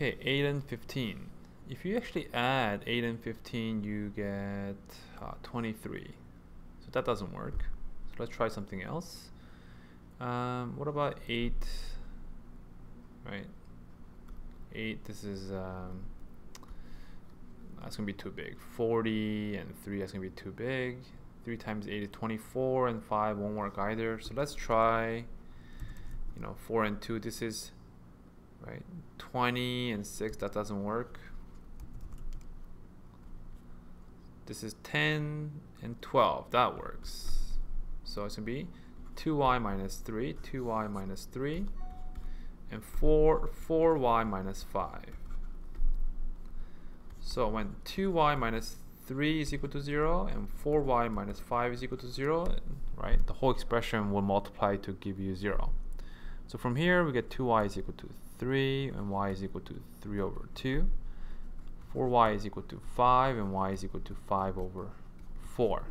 Okay, 8 and 15. If you actually add 8 and 15, you get uh, 23. So that doesn't work. So let's try something else. Um, what about 8? Right. 8, this is, um, that's going to be too big. 40 and 3, that's going to be too big. 3 times 8 is 24 and 5 won't work either. So let's try, you know, 4 and 2. This is, right, 20 and 6. That doesn't work. This is 10 and 12. That works. So it's to be 2y minus 3, 2y minus 3, and 4, 4y minus 5. So when 2y minus 3 is equal to 0 and 4y minus 5 is equal to 0, right, the whole expression will multiply to give you 0. So from here we get 2y is equal to 3 and y is equal to 3 over 2. 4y is equal to 5 and y is equal to 5 over 4.